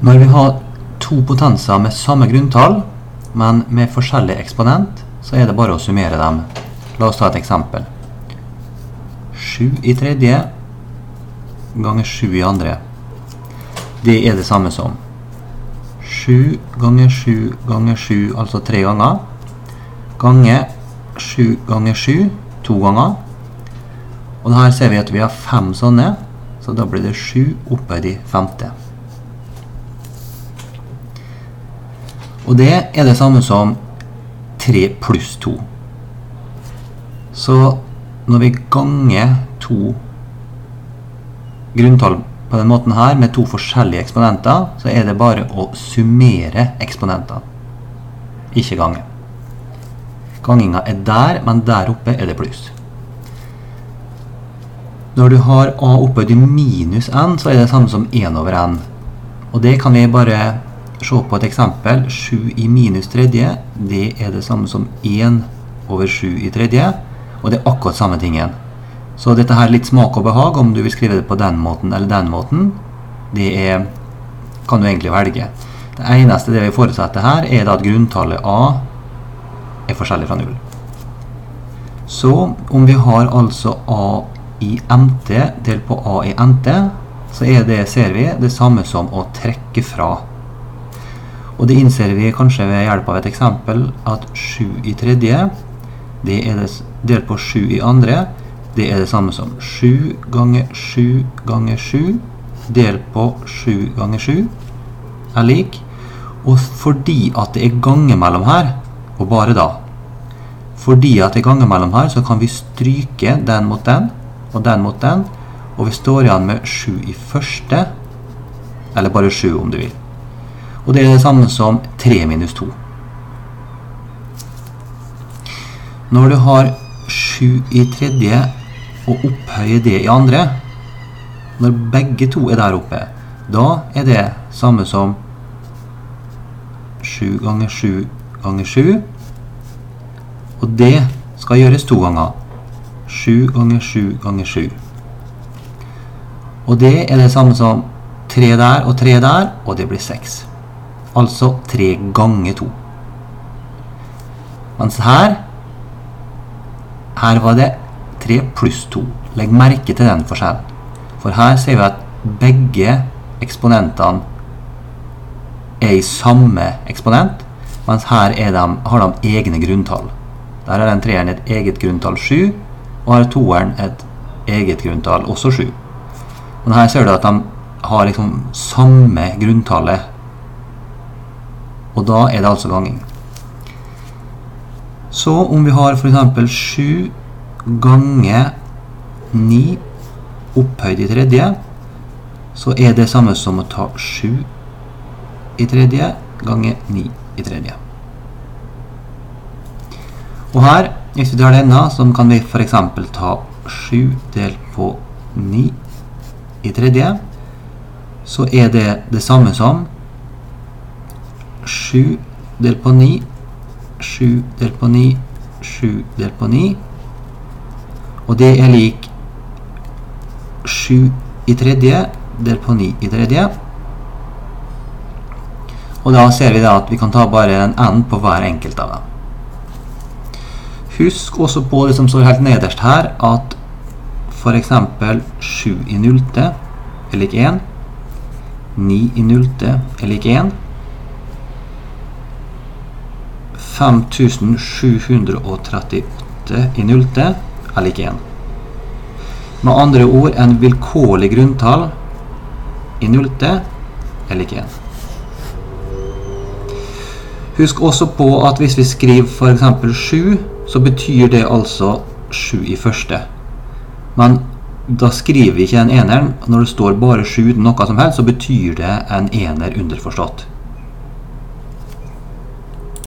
Når vi har to potenser med samme grunntall, men med forskjellig eksponent, så er det bare å summere dem. La oss ta et eksempel. 7 i tredje ganger 7 i andre. Det er det samme som 7 ganger 7 ganger 7, altså tre ganger, ganger 7 ganger 7, to ganger. Og her ser vi at vi har fem sånne, så da blir det 7 opphøyd i femte. Og det er det samme som 3 pluss 2. Så når vi ganger to grunntall på den måten her med to forskjellige eksponenter, så er det bare å summere eksponentene, ikke gange. Ganginga er der, men der oppe er det pluss. Når du har a opphøyd i minus n, så er det samme som 1 over n. Og det kan vi bare se på et eksempel. 7 i minus tredje, det er det samme som 1 over 7 i tredje. Og det er akkurat samme tingen. Så dette her er litt smak og behag, om du vil skrive det på den måten eller den måten. Det er, kan du egentlig velge. Det eneste det vi forutsetter her, er at grunntallet a er forskjellig fra null. Så om vi har altså a i mt delt på a i nt, så er det, ser vi, det samme som å trekke fra. Og det innser vi kanskje ved hjelp av et eksempel at 7 i tredje, det er det delt på 7 i andre, det er det samme som 7 ganger 7 ganger 7 delt på 7 ganger 7 er lik. Og fordi at det er gange mellom her, og bare da, fordi at det er gange mellom her, så kan vi stryke den mot den, og den mot den, og vi står igjen med 7 i første, eller bare 7 om du vil. Og det er det samme som 3 minus 2. Når du har 7 i tredje og opphøyer det i andre, når begge to er der oppe, da er det samme som 7 ganger 7 ganger 7. Og det skal gjøres to ganger. 7 ganger 7 ganger 7. Og det er det samme som 3 der og 3 der, og det blir 6. Altså 3 ganger 2. Mens her her var det 3 pluss 2. Legg merke til den forskjellen. For her ser vi at begge eksponentene er i samme eksponent, mens her de, har de egne grunntall. Der har den treeren et eget grunntall 7, og har toeren et eget grunntall også 7. Men her ser du at de har liksom samme grunntallet, og da er det altså ganging. Så om vi har f.eks. 7 ganger 9 opphøyd i tredje, så er det samme som å ta 7 i tredje ganger 9 i tredje. Og her, hvis vi tar denne, så kan vi f.eks. ta 7 delt på 9 i tredje. Så er det det samme som 7 delt på 9, 7 delt på 9, 7 delt på 9. Og det er lik 7 i tredje delt på 9 i tredje. Og da ser vi da at vi kan ta bare en n på hver enkelt av dem. Husk også på det som står helt nederst her, at f.eks. 7 i nullte er lik 1. 9 i nullte er lik 1. 5738 i nullte er lik 1. Med andre ord en vilkårlig grunntall i nullte er lik 1. Husk også på at hvis vi skriver f.eks. 7, så betyr det altså 7 i første. Men da skriver vi ikke en eneren. Når det står bare 7 uten noe som helst, så betyr det en ener underforstått.